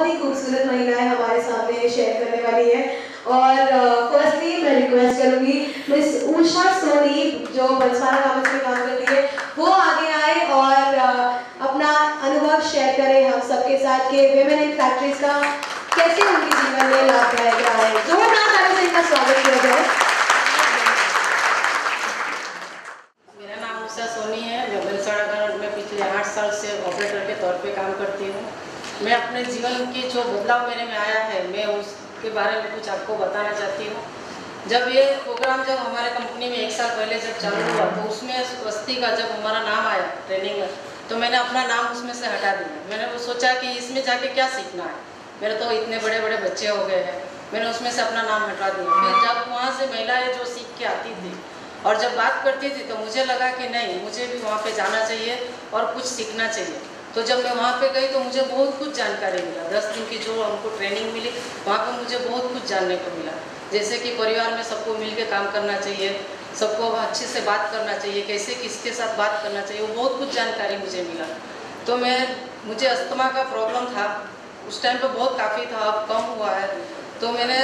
बहुत ही खूबसूरत महिलाएँ हमारे सामने शेयर करने वाली है। और फर्स्टली मैं रिक्वेस्ट करूँगी मिस उषा सोनी जो बंसवाड़ा कागज़ में काम करती है वो आगे आए और uh, अपना अनुभव शेयर करें हम सबके साथ कि वेमेन इन फैक्ट्रीज का। कैसे उनके जीवन में लाभदायक रहा है? जोरदार से इनका स्वागत किया जाए मेरा नाम उषा सोनी है मैं बंसवाड़ा गार्ड में पिछले आठ साल से ऑपरेटर के तौर पे काम करती हूँ मैं अपने जीवन की जो बदलाव मेरे में आया है, मैं उसके बारे में कुछ आपको बताना चाहती हूँ। जब ये प्रोग्राम जब हमारे कंपनी में एक साल पहले जब चालू हुआ तो उसमें बस्ती का जब हमारा नाम आया ट्रेनिंग में तो मैंने अपना नाम उसमें से हटा दिया। मैंने वो सोचा कि इसमें जाके क्या सीखना है? मेरे तो इतने बड़े बड़े बच्चे हो गए हैं, मैंने उसमें से अपना नाम हटा दिया। फिर जब वहाँ से महिलाएँ जो सीख के आती थी, और जब बात करती थी तो मुझे लगा कि नहीं, मुझे भी वहाँ पे जाना चाहिए और कुछ सीखना चाहिए। तो जब मैं वहाँ पे गई तो मुझे बहुत कुछ जानकारी मिला। दस दिन की जो हमको ट्रेनिंग मिली, वहाँ पे मुझे बहुत कुछ जानने को मिला। जैसे कि परिवार में सबको मिल के काम करना चाहिए, सबको अच्छे से बात करना चाहिए, कैसे किसके साथ बात करना चाहिए, वो बहुत कुछ जानकारी मुझे मिला। तो मैं, मुझे अस्थमा का प्रॉब्लम था। उस टाइम पे बहुत काफ़ी था, अब कम हुआ है। तो मैंने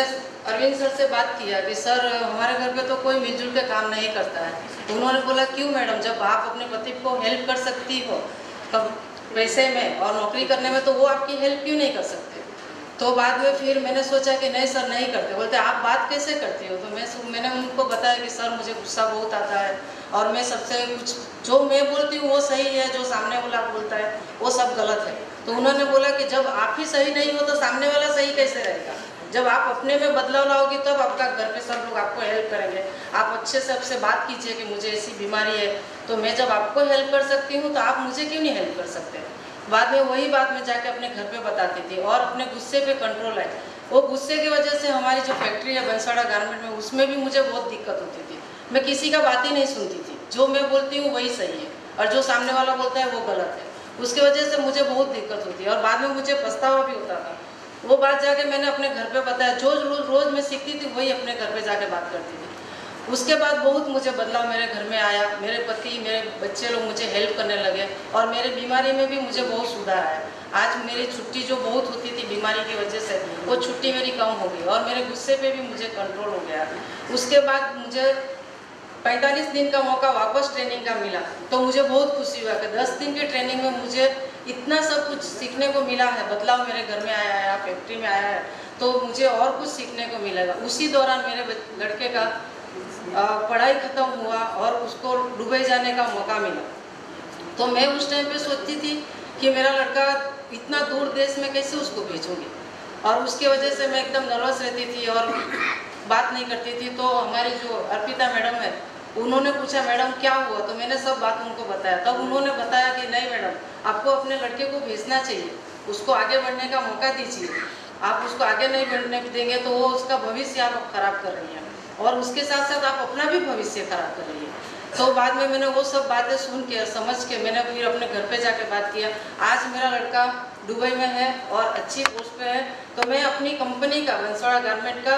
अरविंद सर से बात किया कि, सर, हमारे घर पे तो कोई मिलजुल के काम नहीं करता है। उन्होंने बोला, क्यों मैडम, जब आप अपने पति को हेल्प कर सकती हो, तब पैसे में और नौकरी करने में तो वो आपकी हेल्प क्यों नहीं कर सकते? तो बाद में फिर मैंने सोचा कि नहीं सर नहीं करते। बोलते, आप बात कैसे करती हो? तो मैं मैंने उनको बताया कि सर मुझे गुस्सा बहुत आता है। और मैं सबसे कुछ, जो मैं बोलती हूँ वो सही है, जो सामने वाला बोलता है, वो सब गलत है। तो उन्होंने बोला कि, जब आप ही सही नहीं हो तो सामने वाला सही कैसे रहेगा? जब आप अपने में बदलाव लाओगे, तब आपका घर पे सब लोग आपको हेल्प करेंगे। आप अच्छे से आपसे बात कीजिए कि मुझे ऐसी बीमारी है तो मैं जब आपको हेल्प कर सकती हूँ तो आप मुझे क्यों नहीं हेल्प कर सकते? बाद में वही बात मैं जाके अपने घर पे बताती थी और अपने गुस्से पे कंट्रोल है वो गुस्से की वजह से हमारी जो फैक्ट्री है बंसवाड़ा गारमेंट में, उसमें भी मुझे बहुत दिक्कत होती थी। मैं किसी का बात ही नहीं सुनती थी। जो मैं बोलती हूँ, वही सही है और जो सामने वाला बोलता है, वो गलत है। उसकी वजह से मुझे बहुत दिक्कत होती है और बाद में मुझे पछतावा भी होता था। वो बात जाके मैंने अपने घर पे बताया। जो रोज रोज मैं सीखती थी, वही अपने घर पे जाके बात करती थी। उसके बाद बहुत मुझे बदलाव मेरे घर में आया। मेरे पति, मेरे बच्चे लोग मुझे हेल्प करने लगे और मेरे बीमारी में भी मुझे बहुत सुधार आया। आज मेरी छुट्टी जो बहुत होती थी बीमारी की वजह से, वो छुट्टी मेरी कम हो गई और मेरे गुस्से पे भी मुझे कंट्रोल हो गया। उसके बाद मुझे 45 दिन का मौका वापस ट्रेनिंग का मिला। तो मुझे बहुत खुशी हुआ कि 10 दिन की ट्रेनिंग में मुझे इतना सब कुछ सीखने को मिला है, बदलाव मेरे घर में आया है फैक्ट्री में आया है तो मुझे और कुछ सीखने को मिलेगा। उसी दौरान मेरे लड़के का पढ़ाई ख़त्म हुआ और उसको दुबई जाने का मौका मिला। तो मैं उस टाइम पे सोचती थी कि मेरा लड़का इतना दूर देश में कैसे उसको भेजूँगी? और उसके वजह से मैं एकदम नर्वस रहती थी और बात नहीं करती थी। तो हमारी जो अर्पिता मैडम है उन्होंने पूछा, मैडम, क्या हुआ? तो मैंने सब बात उनको बताया। तब उन्होंने बताया कि, नहीं मैडम, आपको अपने लड़के को भेजना चाहिए। उसको आगे बढ़ने का मौका दीजिए। आप उसको आगे नहीं बढ़ने देंगे तो वो उसका भविष्य आप खराब कर रही हैं। और उसके साथ साथ आप अपना भी भविष्य खराब कर रही है तो बाद में मैंने वो सब बातें सुन के, समझ के मैंने फिर अपने घर पे जाके बात किया। आज मेरा लड़का दुबई में है और अच्छी पोस्ट पे है तो मैं अपनी कंपनी का, बंसवाड़ा गारमेंट का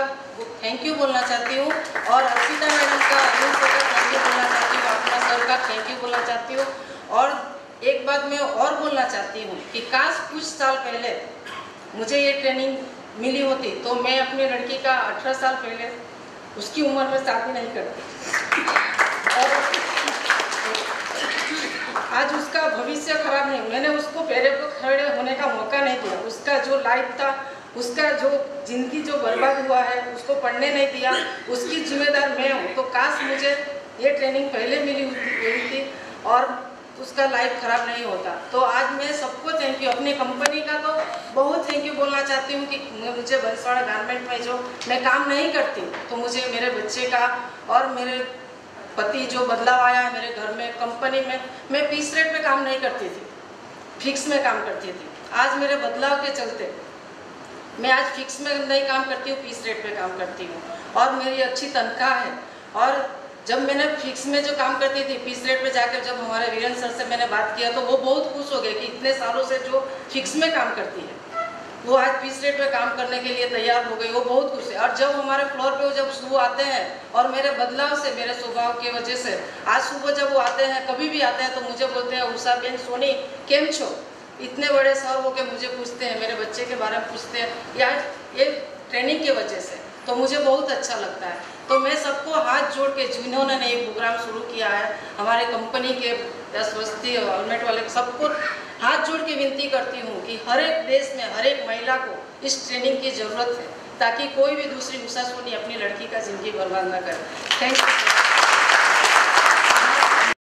थैंक यू बोलना चाहती हूँ और अर्पिता मैडम का का थैंक यू बोलना चाहती हूँ अपना सर का थैंक यू बोलना चाहती हूँ। और एक बात मैं और बोलना चाहती हूँ कि काश कुछ साल पहले मुझे ये ट्रेनिंग मिली होती तो मैं अपनी लड़की का अठारह साल पहले उसकी उम्र में शादी नहीं करती। और आज उसका भविष्य खराब नहीं मैंने उसको पैरे पर खड़े होने का मौका नहीं दिया। उसका जो लाइफ था, उसका जो ज़िंदगी जो बर्बाद हुआ है, उसको पढ़ने नहीं दिया, उसकी जिम्मेदार मैं हूँ। तो काश मुझे ये ट्रेनिंग पहले मिली हुई थी और उसका लाइफ खराब नहीं होता। तो आज मैं सबको थैंक यू अपनी कंपनी का तो बहुत थैंक यू बोलना चाहती हूँ कि मुझे बंसवाड़ा गारमेंट में जो मैं काम नहीं करती तो मुझे मेरे बच्चे का और मेरे पति जो बदलाव आया है मेरे घर में कंपनी में, मैं पीस रेट में काम नहीं करती थी फिक्स में काम करती थी। आज मेरे बदलाव के चलते मैं आज फिक्स में नहीं काम करती हूँ पीस रेट पे काम करती हूँ। और मेरी अच्छी तनख्वाह है और जब मैंने फिक्स में जो काम करती थी पीस रेट पे जाकर जब हमारे वीरन सर से मैंने बात किया तो वो बहुत खुश हो गए कि इतने सालों से जो फिक्स में काम करती है, वो आज पीस रेट पे काम करने के लिए तैयार हो गई, वो बहुत खुश है। और जब हमारे फ्लोर पे वो जब सुबह आते हैं और मेरे बदलाव से, मेरे स्वभाव की वजह से, आज सुबह जब वो आते हैं, कभी भी आते हैं तो मुझे बोलते हैं, उषा बेन सोनी, केम छो? इतने बड़े सर हो के मुझे पूछते हैं, मेरे बच्चे के बारे में पूछते हैं। या ये ट्रेनिंग की वजह से। तो मुझे बहुत अच्छा लगता है। तो मैं सबको हाथ जोड़ के, जिन्होंने ये प्रोग्राम शुरू किया है, हमारे कंपनी के या स्वस्ति हेलमेट वाले सबको हाथ जोड़ के विनती करती हूँ कि हर एक देश में, हर एक महिला को इस ट्रेनिंग की ज़रूरत है, ताकि कोई भी दूसरी उषा सोनी अपनी लड़की का ज़िंदगी बर्बाद न करे। Thank you